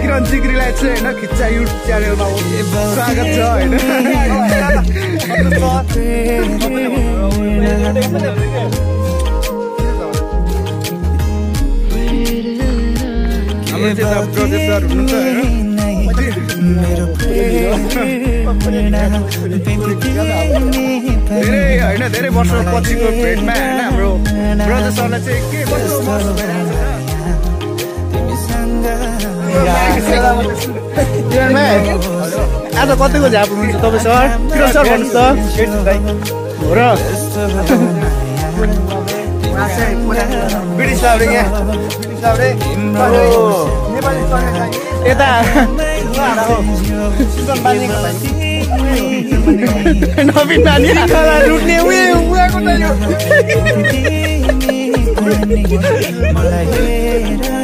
जिग्रीलाई चाहिँ होइन खिच्चा युट्युब च्यानलमा स्वागत छ होइन। प्रोजेक्टर हुनुहुन्छ धेरै होइन धेरै वर्ष पछिको भेटमा होइन हाम्रो ब्रदर सरलाई चाहिँ के आज कतिको झ्याप हुनुहुन्छ तपाईँ सर? सर भन्नुहोस् त। यता। नवीन नानी। लुट्ने उयो उहाँको त यो।